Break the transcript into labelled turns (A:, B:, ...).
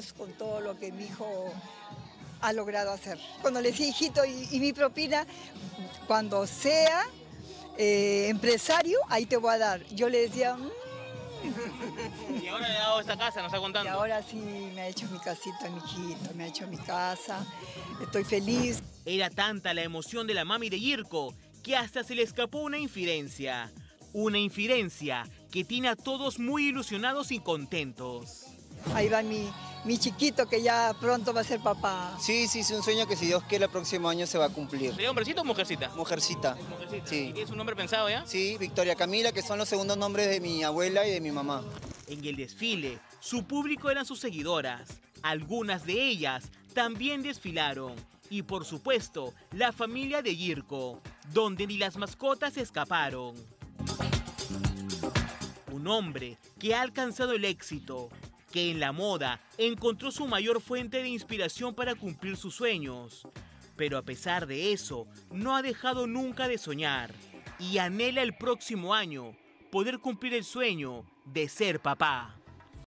A: Dios con todo lo que mi hijo ha logrado hacer. Cuando le decía hijito y, mi propina, cuando sea eh, empresario, ahí te voy a dar. Yo le decía... Mm".
B: Y ahora le ha dado esta casa, nos está contando.
A: Y ahora sí me ha hecho mi casita, mi hijito, me ha hecho mi casa. Estoy feliz.
B: Era tanta la emoción de la mami de Yirko que hasta se le escapó una infidencia. Una infidencia que tiene a todos muy ilusionados y contentos.
A: Ahí va mi, mi chiquito que ya pronto va a ser papá.
C: Sí, sí, es un sueño que si Dios quiere el próximo año se va a cumplir.
B: ¿Sería hombrecito o mujercita?
C: Mujercita.
B: Sí. ¿Y es un nombre pensado ya?
C: Sí, Victoria Camila, que son los segundos nombres de mi abuela y de mi mamá.
B: En el desfile, su público eran sus seguidoras. Algunas de ellas también desfilaron. Y por supuesto, la familia de Yirko, donde ni las mascotas escaparon. Un hombre que ha alcanzado el éxito, que en la moda encontró su mayor fuente de inspiración para cumplir sus sueños. Pero a pesar de eso, no ha dejado nunca de soñar y anhela el próximo año poder cumplir el sueño de ser papá.